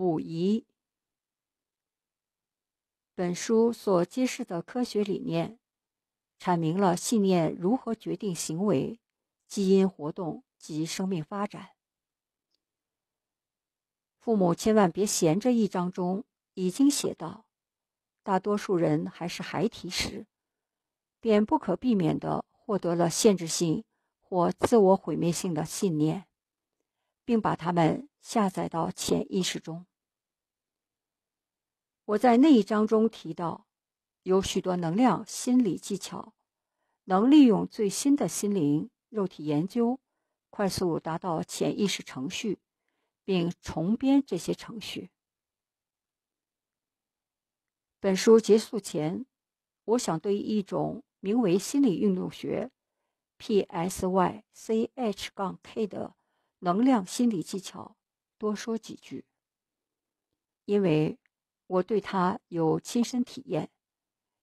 不疑。本书所揭示的科学理念，阐明了信念如何决定行为、基因活动及生命发展。父母千万别嫌这一章中已经写到，大多数人还是孩提时，便不可避免地获得了限制性或自我毁灭性的信念，并把它们下载到潜意识中。我在那一章中提到，有许多能量心理技巧，能利用最新的心灵肉体研究，快速达到潜意识程序。并重编这些程序。本书结束前，我想对一种名为心理运动学 （PSYCH 杠 K） 的能量心理技巧多说几句，因为我对它有亲身体验，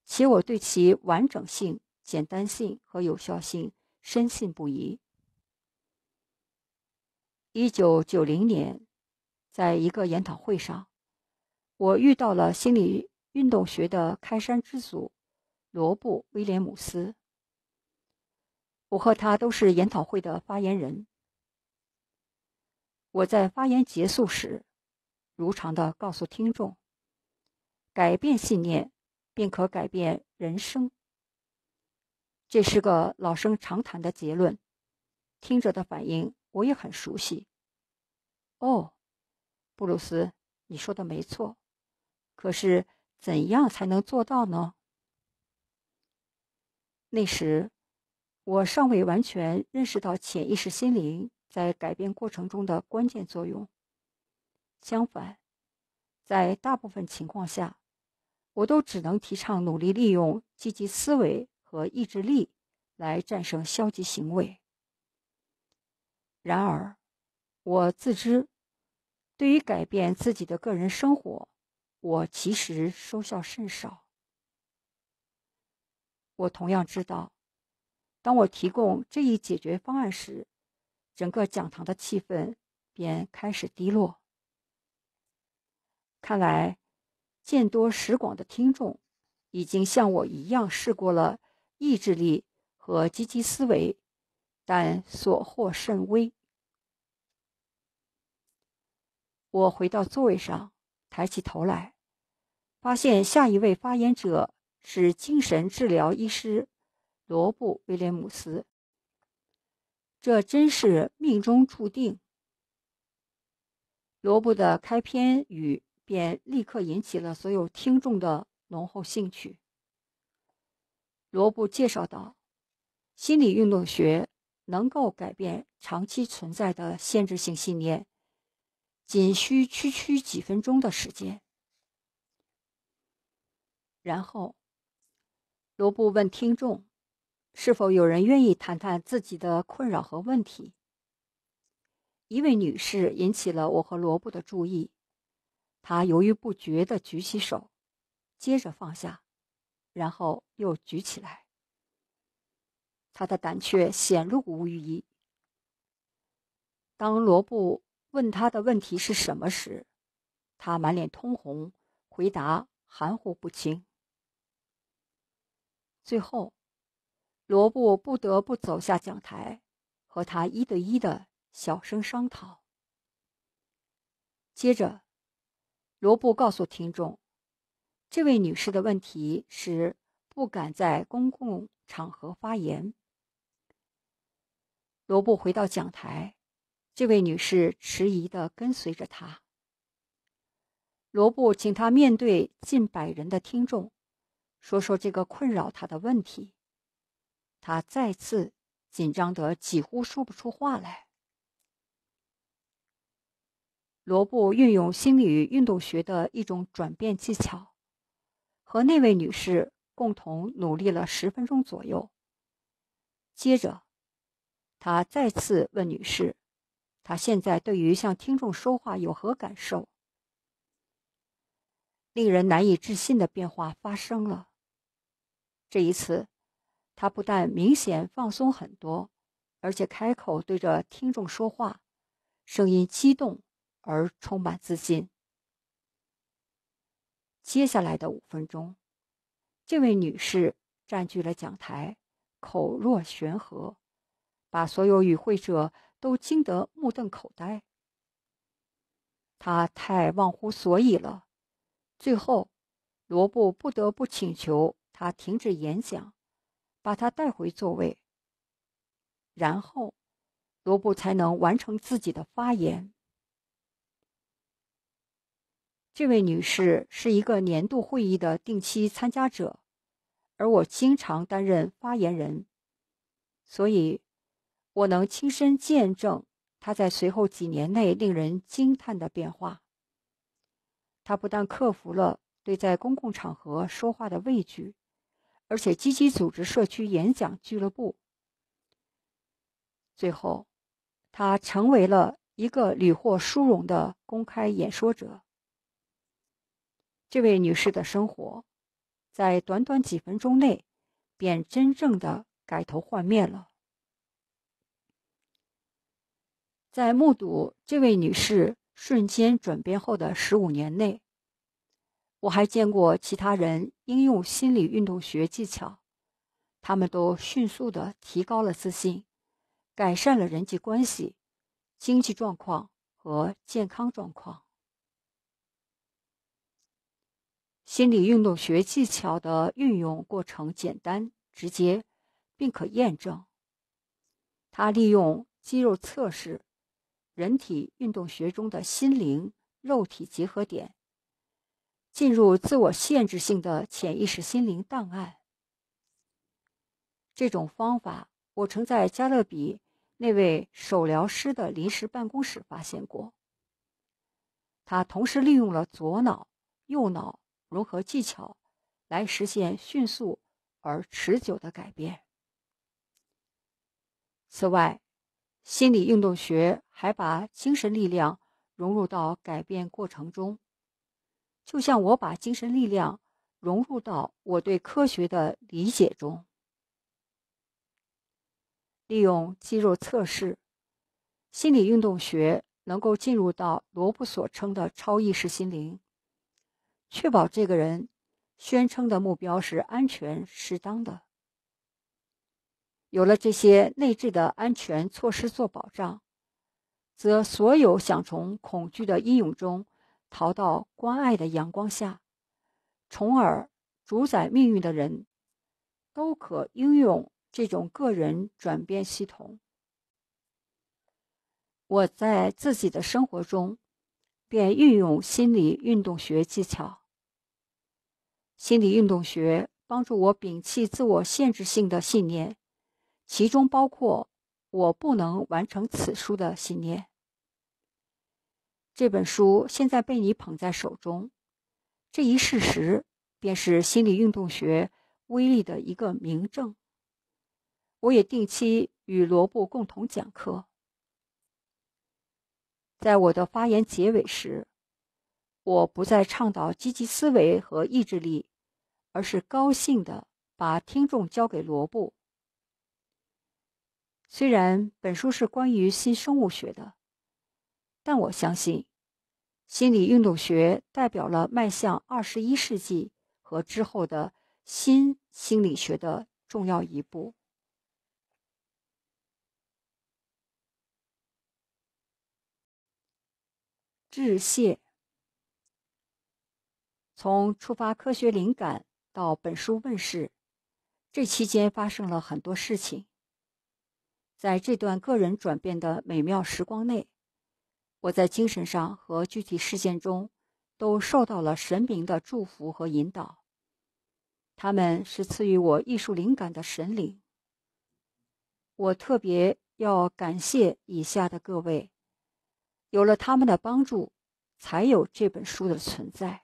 且我对其完整性、简单性和有效性深信不疑。一九九零年，在一个研讨会上，我遇到了心理运动学的开山之祖罗布·威廉姆斯。我和他都是研讨会的发言人。我在发言结束时，如常的告诉听众：“改变信念，便可改变人生。”这是个老生常谈的结论。听者的反应。我也很熟悉。哦，布鲁斯，你说的没错。可是，怎样才能做到呢？那时，我尚未完全认识到潜意识心灵在改变过程中的关键作用。相反，在大部分情况下，我都只能提倡努力利用积极思维和意志力来战胜消极行为。然而，我自知，对于改变自己的个人生活，我其实收效甚少。我同样知道，当我提供这一解决方案时，整个讲堂的气氛便开始低落。看来，见多识广的听众已经像我一样试过了意志力和积极思维，但所获甚微。我回到座位上，抬起头来，发现下一位发言者是精神治疗医师罗布·威廉姆斯。这真是命中注定。罗布的开篇语便立刻引起了所有听众的浓厚兴趣。罗布介绍道：“心理运动学能够改变长期存在的限制性信念。”仅需区区几分钟的时间。然后，罗布问听众：“是否有人愿意谈谈自己的困扰和问题？”一位女士引起了我和罗布的注意，他犹豫不决地举起手，接着放下，然后又举起来。他的胆怯显露无遗。当罗布。问他的问题是什么时，他满脸通红，回答含糊不清。最后，罗布不得不走下讲台，和他一对一的小声商讨。接着，罗布告诉听众，这位女士的问题是不敢在公共场合发言。罗布回到讲台。这位女士迟疑地跟随着他。罗布请他面对近百人的听众，说说这个困扰他的问题。他再次紧张得几乎说不出话来。罗布运用心理与运动学的一种转变技巧，和那位女士共同努力了十分钟左右。接着，他再次问女士。她现在对于向听众说话有何感受？令人难以置信的变化发生了。这一次，他不但明显放松很多，而且开口对着听众说话，声音激动而充满自信。接下来的五分钟，这位女士占据了讲台，口若悬河，把所有与会者都惊得目瞪口呆。她太忘乎所以了。最后，罗布不得不请求她停止演讲，把她带回座位。然后，罗布才能完成自己的发言。这位女士是一个年度会议的定期参加者，而我经常担任发言人，所以我能亲身见证她在随后几年内令人惊叹的变化。她不但克服了对在公共场合说话的畏惧，而且积极组织社区演讲俱乐部。最后，她成为了一个屡获殊荣的公开演说者。这位女士的生活，在短短几分钟内，便真正的改头换面了。在目睹这位女士瞬间转变后的十五年内，我还见过其他人应用心理运动学技巧，他们都迅速的提高了自信，改善了人际关系、经济状况和健康状况。心理运动学技巧的运用过程简单直接，并可验证。它利用肌肉测试，人体运动学中的心灵肉体结合点，进入自我限制性的潜意识心灵档案。这种方法，我曾在加勒比那位手疗师的临时办公室发现过。他同时利用了左脑、右脑。融合技巧来实现迅速而持久的改变。此外，心理运动学还把精神力量融入到改变过程中，就像我把精神力量融入到我对科学的理解中。利用肌肉测试，心理运动学能够进入到罗布所称的超意识心灵。确保这个人宣称的目标是安全适当的。有了这些内置的安全措施做保障，则所有想从恐惧的阴影中逃到关爱的阳光下，从而主宰命运的人，都可应用这种个人转变系统。我在自己的生活中。便运用心理运动学技巧。心理运动学帮助我摒弃自我限制性的信念，其中包括“我不能完成此书”的信念。这本书现在被你捧在手中，这一事实便是心理运动学威力的一个明证。我也定期与罗布共同讲课。在我的发言结尾时，我不再倡导积极思维和意志力，而是高兴地把听众交给罗布。虽然本书是关于新生物学的，但我相信，心理运动学代表了迈向二十一世纪和之后的新心理学的重要一步。致谢。从触发科学灵感到本书问世，这期间发生了很多事情。在这段个人转变的美妙时光内，我在精神上和具体事件中都受到了神明的祝福和引导。他们是赐予我艺术灵感的神灵。我特别要感谢以下的各位。有了他们的帮助，才有这本书的存在。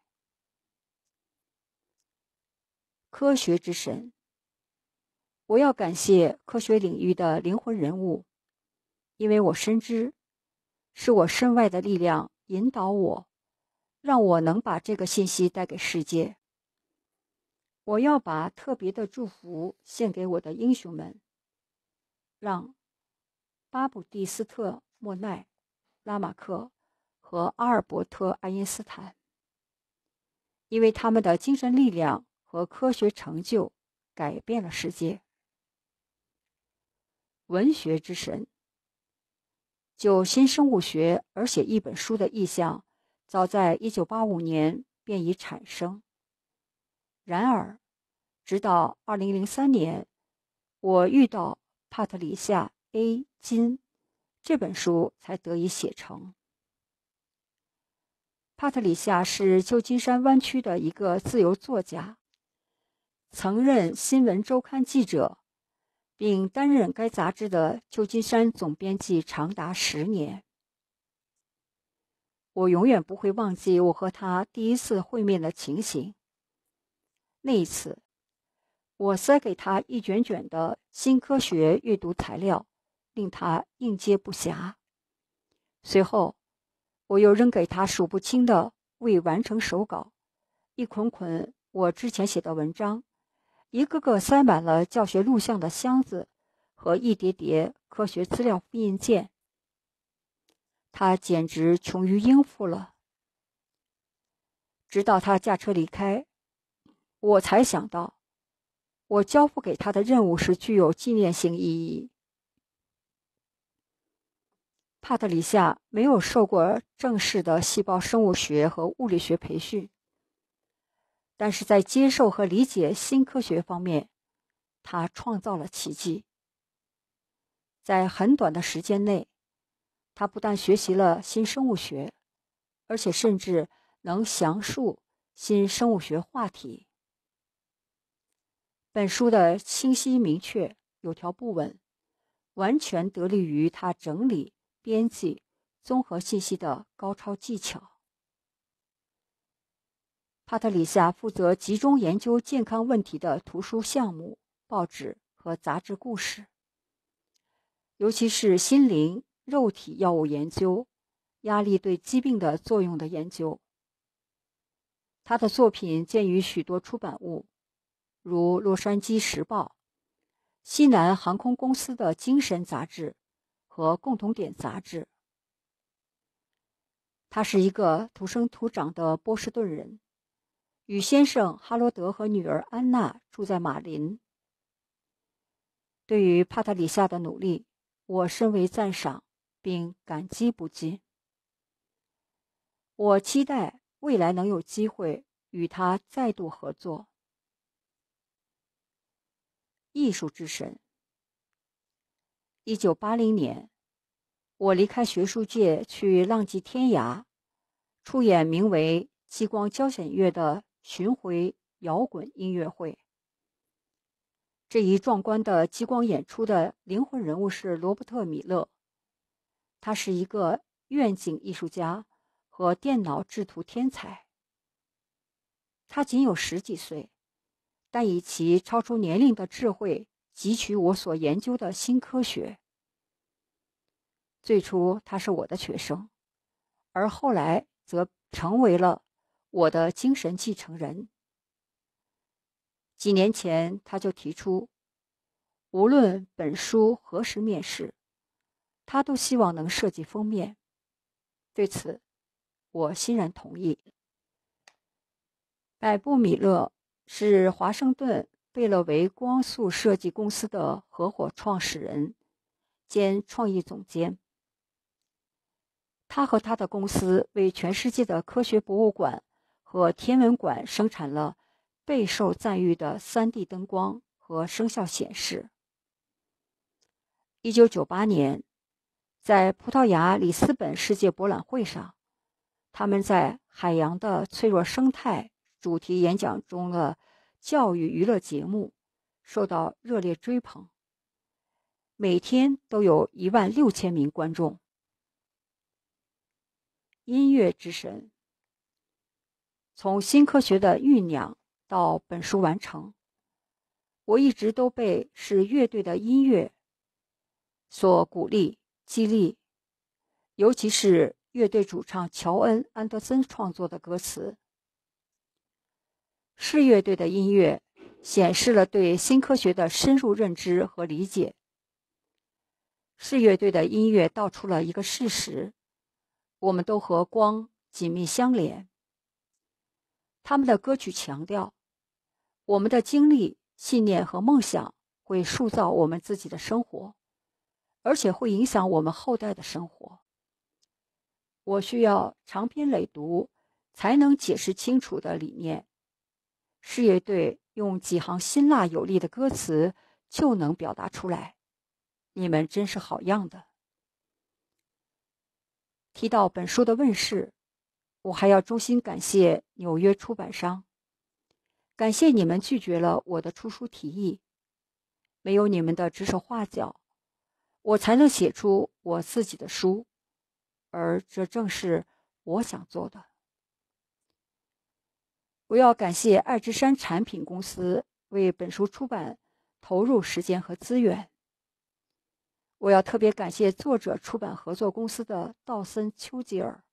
科学之神，我要感谢科学领域的灵魂人物，因为我深知，是我身外的力量引导我，让我能把这个信息带给世界。我要把特别的祝福献给我的英雄们，让巴布蒂斯特·莫奈。拉马克和阿尔伯特·爱因斯坦，因为他们的精神力量和科学成就改变了世界。文学之神，就新生物学而写一本书的意向，早在1985年便已产生。然而，直到2003年，我遇到帕特里夏 ·A· 金，这本书才得以写成。帕特里夏是旧金山湾区的一个自由作家，曾任《新闻周刊》记者，并担任该杂志的旧金山总编辑长达十年。我永远不会忘记我和他第一次会面的情形。那一次，我塞给他一卷卷的新科学阅读材料，令他应接不暇。随后。我又扔给他数不清的未完成手稿，一捆捆我之前写的文章，一个个塞满了教学录像的箱子和一叠叠科学资料复印件。他简直穷于应付了。直到他驾车离开，我才想到，我交付给他的任务是具有纪念性意义。帕特里夏没有受过正式的细胞生物学和物理学培训，但是在接受和理解新科学方面，他创造了奇迹。在很短的时间内，他不但学习了新生物学，而且甚至能详述新生物学话题。本书的清晰明确、有条不紊，完全得力于他整理。编辑综合信息的高超技巧。帕特里夏负责集中研究健康问题的图书项目、报纸和杂志故事，尤其是心灵、肉体药物研究、压力对疾病的作用的研究。他的作品见于许多出版物，如《洛杉矶时报》、西南航空公司的精神杂志。和共同点杂志。他是一个土生土长的波士顿人，与先生哈罗德和女儿安娜住在马林。对于帕特里夏的努力，我深为赞赏并感激不尽。我期待未来能有机会与他再度合作。艺术之神。一九八零年，我离开学术界去浪迹天涯，出演名为《激光交响乐》的巡回摇滚音乐会。这一壮观的激光演出的灵魂人物是罗伯特·米勒，他是一个愿景艺术家和电脑制图天才。他仅有十几岁，但以其超出年龄的智慧。汲取我所研究的新科学。最初他是我的学生，而后来则成为了我的精神继承人。几年前他就提出，无论本书何时面世，他都希望能设计封面。对此，我欣然同意。百布米勒是华盛顿。贝勒维光速设计公司的合伙创始人兼创意总监，他和他的公司为全世界的科学博物馆和天文馆生产了备受赞誉的 3D 灯光和声效显示。1998年，在葡萄牙里斯本世界博览会上，他们在“海洋的脆弱生态”主题演讲中的。教育娱乐节目受到热烈追捧，每天都有一万六千名观众。音乐之神，从新科学的酝酿到本书完成，我一直都被是乐队的音乐所鼓励、激励，尤其是乐队主唱乔恩·安德森创作的歌词。是乐队的音乐显示了对新科学的深入认知和理解。是乐队的音乐道出了一个事实：我们都和光紧密相连。他们的歌曲强调，我们的经历、信念和梦想会塑造我们自己的生活，而且会影响我们后代的生活。我需要长篇累读才能解释清楚的理念，事业队用几行辛辣有力的歌词就能表达出来。你们真是好样的！提到本书的问世，我还要衷心感谢纽约出版商，感谢你们拒绝了我的出书提议。没有你们的指手画脚，我才能写出我自己的书，而这正是我想做的。我要感谢爱之山产品公司为本书出版投入时间和资源。我要特别感谢作者出版合作公司的道森丘吉尔。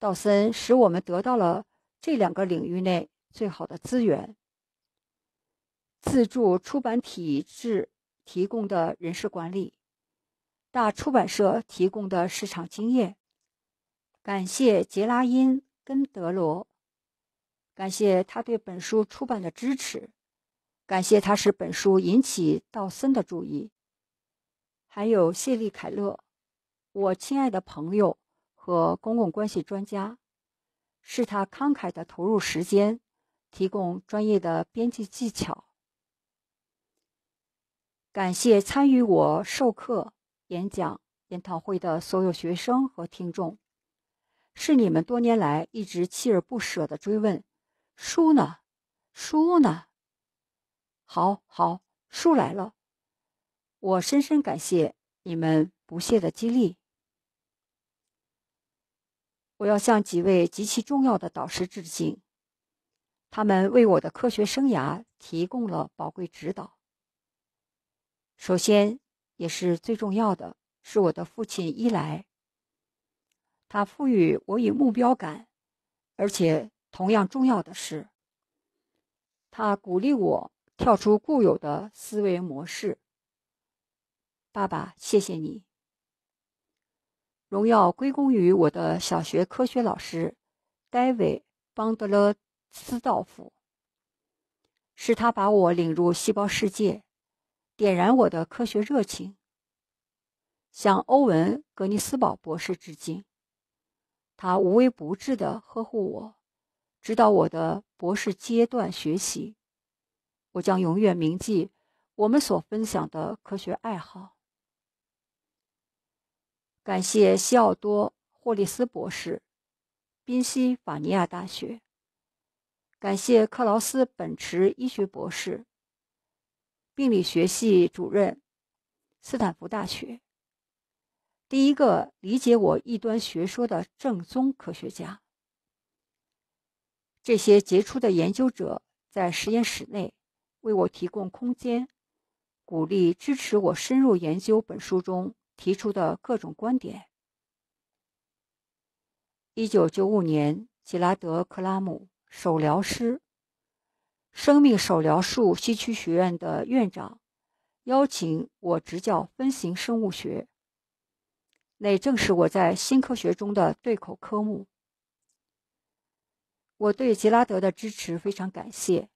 道森使我们得到了这两个领域内最好的资源：自助出版体制提供的人事管理，大出版社提供的市场经验。感谢杰拉因根德罗，感谢他对本书出版的支持，感谢他使本书引起道森的注意。还有谢利凯勒，我亲爱的朋友和公共关系专家，是他慷慨的投入时间，提供专业的编辑技巧。感谢参与我授课、演讲、研讨会的所有学生和听众，是你们多年来一直锲而不舍的追问：书呢？书呢？好好，书来了。我深深感谢你们不懈的激励。我要向几位极其重要的导师致敬，他们为我的科学生涯提供了宝贵指导。首先，也是最重要的，是我的父亲伊莱。他赋予我以目标感，而且同样重要的是，他鼓励我跳出固有的思维模式。爸爸，谢谢你。荣耀归功于我的小学科学老师戴维·邦德勒斯道夫，是他把我领入细胞世界，点燃我的科学热情。向欧文·格尼斯堡博士致敬，他无微不至的呵护我，指导我的博士阶段学习。我将永远铭记我们所分享的科学爱好。感谢西奥多·霍利斯博士，宾夕法尼亚大学。感谢克劳斯·本驰医学博士，病理学系主任，斯坦福大学。第一个理解我异端学说的正宗科学家。这些杰出的研究者在实验室内为我提供空间，鼓励支持我深入研究本书中。提出的各种观点。一九九五年，吉拉德·克拉姆，手疗师，生命手疗术西区学院的院长，邀请我执教分形生物学。那正是我在新科学中的对口科目。我对吉拉德的支持非常感谢，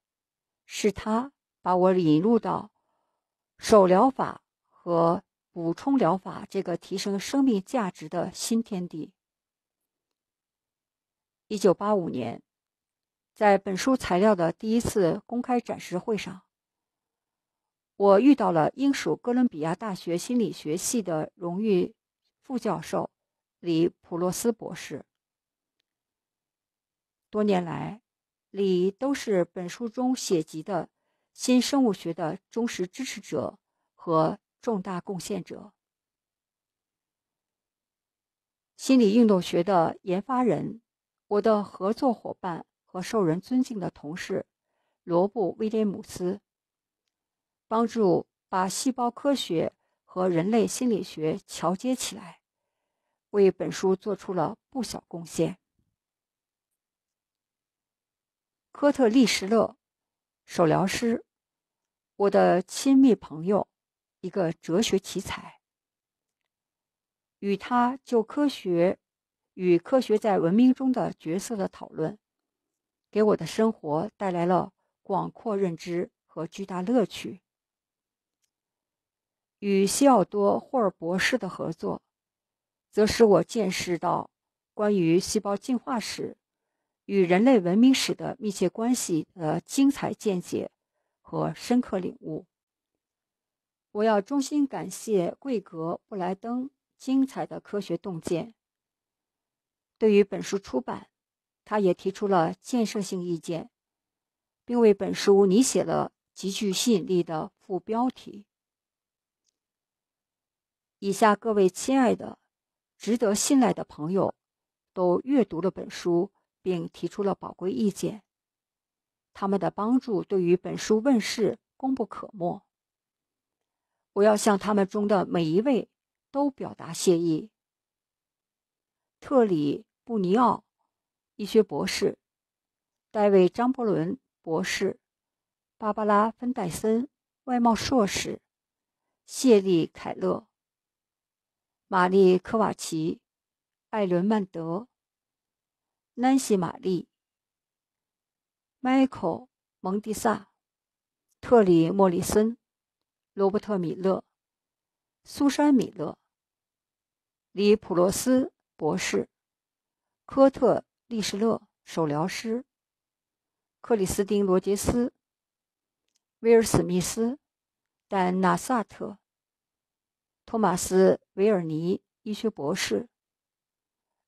是他把我引入到手疗法和。补充疗法这个提升生命价值的新天地。一九八五年，在本书材料的第一次公开展示会上，我遇到了英属哥伦比亚大学心理学系的荣誉副教授李普洛斯博士。多年来，李都是本书中写及的新生物学的忠实支持者和。重大贡献者，心理运动学的研发人，我的合作伙伴和受人尊敬的同事罗布·威廉姆斯，帮助把细胞科学和人类心理学桥接起来，为本书做出了不小贡献。科特·利什勒，手疗师，我的亲密朋友。一个哲学奇才，与他就科学与科学在文明中的角色的讨论，给我的生活带来了广阔认知和巨大乐趣。与西奥多·霍尔博士的合作，则使我见识到关于细胞进化史与人类文明史的密切关系的精彩见解和深刻领悟。我要衷心感谢桂格·布莱登精彩的科学洞见。对于本书出版，他也提出了建设性意见，并为本书拟写了极具吸引力的副标题。以下各位亲爱的、值得信赖的朋友，都阅读了本书，并提出了宝贵意见。他们的帮助对于本书问世功不可没。我要向他们中的每一位都表达谢意。特里·布尼奥，医学博士；戴维·张伯伦博士；芭芭拉·芬戴森，外贸硕士；谢利·凯勒。玛丽·科瓦奇、艾伦·曼德、南希·玛丽、迈克尔·蒙蒂萨、特里·莫里森、罗伯特·米勒、苏珊·米勒、里普罗斯博士、科特·利什勒手疗师、克里斯汀·罗杰斯、威尔·史密斯、丹·纳萨特。托马斯·维尔尼医学博士，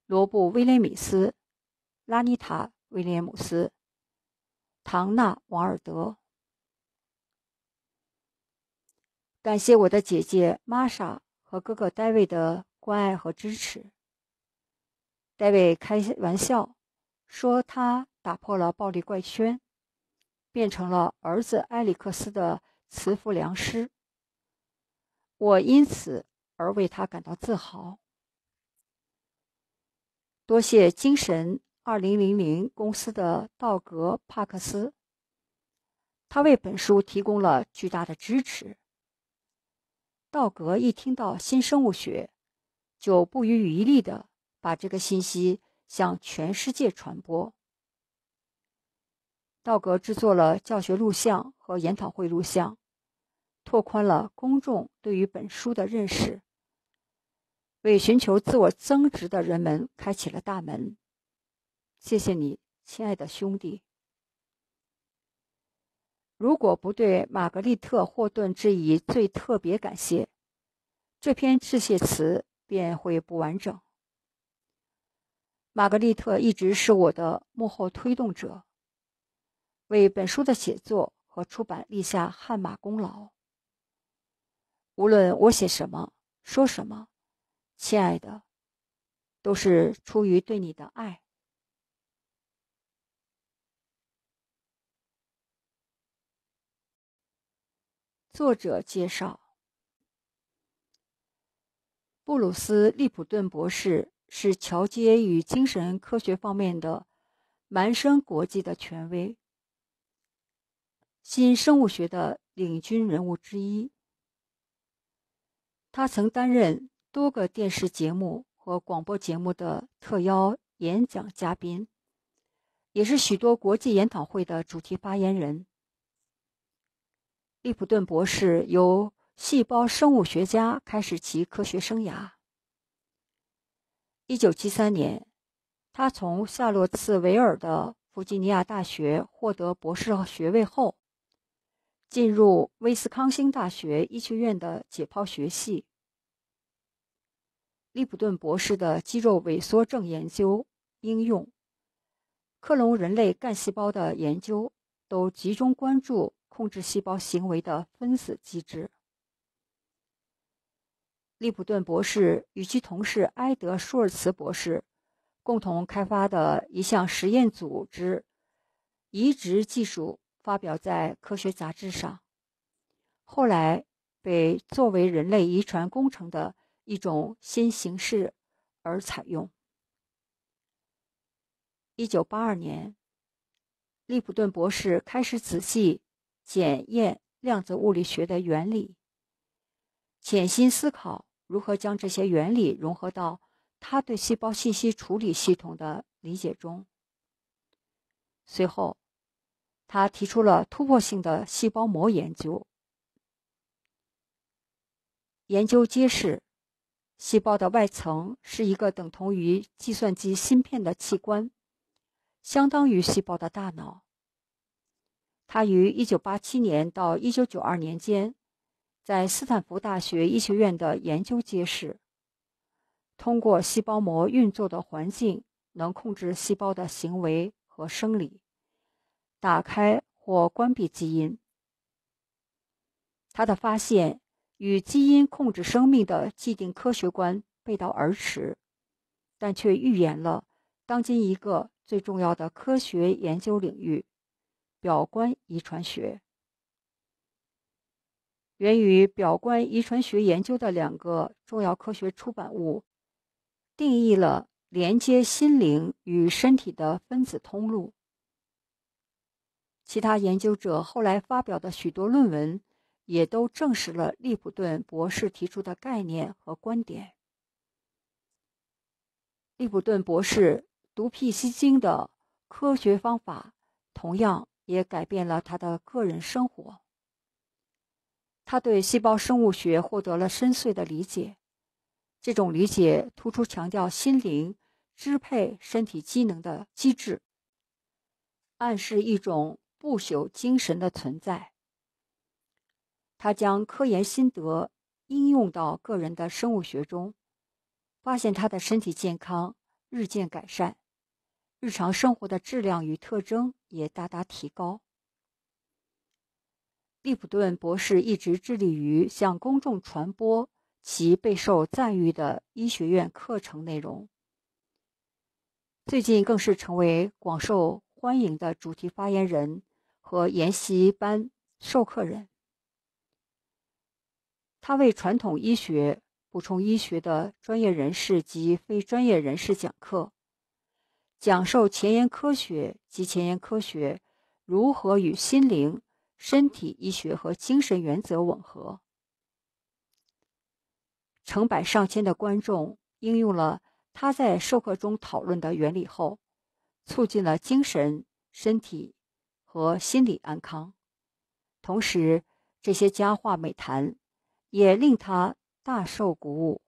罗布·威廉米斯，拉尼塔·威廉姆斯，唐纳·王尔德。感谢我的姐姐玛莎和哥哥戴维的关爱和支持。戴维开玩笑说，他打破了暴力怪圈，变成了儿子埃里克斯的慈父良师。我因此而为他感到自豪。多谢精神二零零零公司的道格·帕克斯，他为本书提供了巨大的支持。道格一听到新生物学，就不遗余力的把这个信息向全世界传播。道格制作了教学录像和研讨会录像。拓宽了公众对于本书的认识，为寻求自我增值的人们开启了大门。谢谢你，亲爱的兄弟。如果不对玛格丽特·霍顿致以最特别感谢，这篇致谢词便会不完整。玛格丽特一直是我的幕后推动者，为本书的写作和出版立下汗马功劳。无论我写什么、说什么，亲爱的，都是出于对你的爱。作者介绍：布鲁斯·利普顿博士是桥接与精神科学方面的蛮生国际的权威，新生物学的领军人物之一。他曾担任多个电视节目和广播节目的特邀演讲嘉宾，也是许多国际研讨会的主题发言人。利普顿博士由细胞生物学家开始其科学生涯。1973年，他从夏洛茨维尔的弗吉尼亚大学获得博士学位后。进入威斯康星大学医学院的解剖学系。利普顿博士的肌肉萎缩症研究应用、克隆人类干细胞的研究，都集中关注控制细胞行为的分子机制。利普顿博士与其同事埃德·舒尔茨博士共同开发的一项实验组织移植技术。发表在科学杂志上，后来被作为人类遗传工程的一种新形式而采用。一九八二年，利普顿博士开始仔细检验量子物理学的原理，潜心思考如何将这些原理融合到他对细胞信息处理系统的理解中。随后，他提出了突破性的细胞膜研究。研究揭示，细胞的外层是一个等同于计算机芯片的器官，相当于细胞的大脑。他于1987年到1992年间，在斯坦福大学医学院的研究揭示，通过细胞膜运作的环境能控制细胞的行为和生理，打开或关闭基因。他的发现与基因控制生命的既定科学观背道而驰，但却预言了当今一个最重要的科学研究领域。表观遗传学源于表观遗传学研究的两个重要科学出版物，定义了连接心灵与身体的分子通路。其他研究者后来发表的许多论文，也都证实了利普顿博士提出的概念和观点。利普顿博士独辟蹊径的科学方法，同样。也改变了他的个人生活。他对细胞生物学获得了深邃的理解，这种理解突出强调心灵支配身体机能的机制，暗示一种不朽精神的存在。他将科研心得应用到个人的生物学中，发现他的身体健康日渐改善。日常生活的质量与特征也大大提高。利普顿博士一直致力于向公众传播其备受赞誉的医学院课程内容，最近更是成为广受欢迎的主题发言人和研习班授课人。他为传统医学、补充医学的专业人士及非专业人士讲课。讲授前沿科学及前沿科学如何与心灵、身体医学和精神原则吻合。成百上千的观众应用了他在授课中讨论的原理后，促进了精神、身体和心理安康。同时，这些佳话美谈也令他大受鼓舞。